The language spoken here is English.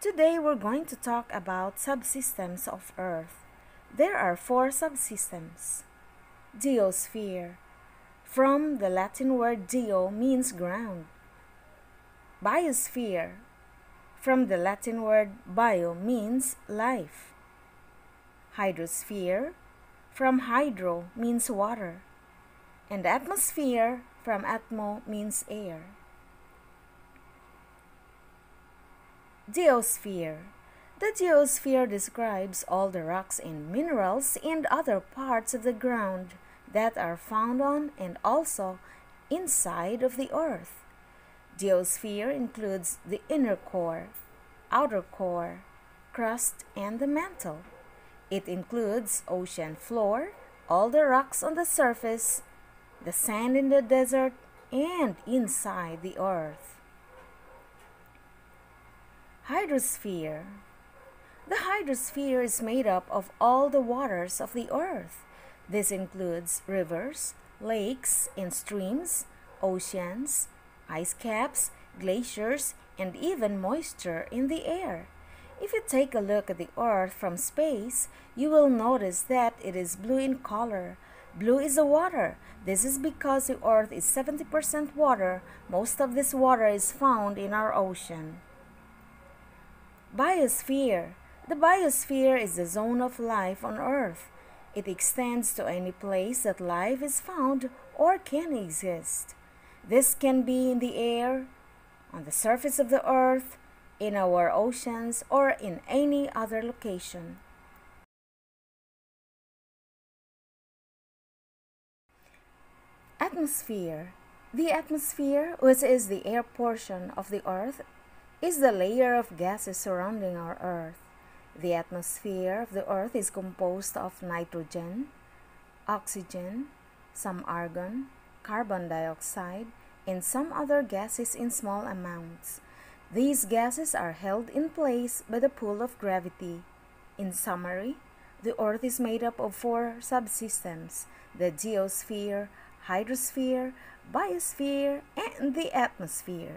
Today we're going to talk about subsystems of Earth. There are four subsystems. Geosphere. From the Latin word geo means ground. Biosphere. From the Latin word bio means life. Hydrosphere. From hydro means water. And atmosphere from atmo means air. Geosphere. The geosphere describes all the rocks and minerals and other parts of the ground that are found on and also inside of the earth. Geosphere includes the inner core, outer core, crust, and the mantle. It includes ocean floor, all the rocks on the surface, the sand in the desert, and inside the earth. Hydrosphere. The hydrosphere is made up of all the waters of the earth. This includes rivers, lakes and streams, oceans, ice caps, glaciers, and even moisture in the air. If you take a look at the earth from space, you will notice that it is blue in color. Blue is the water. This is because the earth is 70% water. Most of this water is found in our ocean. Biosphere. The biosphere is the zone of life on Earth. It extends to any place that life is found or can exist. This can be in the air, on the surface of the earth, in our oceans, or in any other location. Atmosphere. The atmosphere, which is the air portion of the earth, is the layer of gases surrounding our Earth. The atmosphere of the Earth is composed of nitrogen, oxygen, some argon, carbon dioxide, and some other gases in small amounts. These gases are held in place by the pull of gravity. In summary, the Earth is made up of four subsystems the geosphere, hydrosphere, biosphere, and the atmosphere.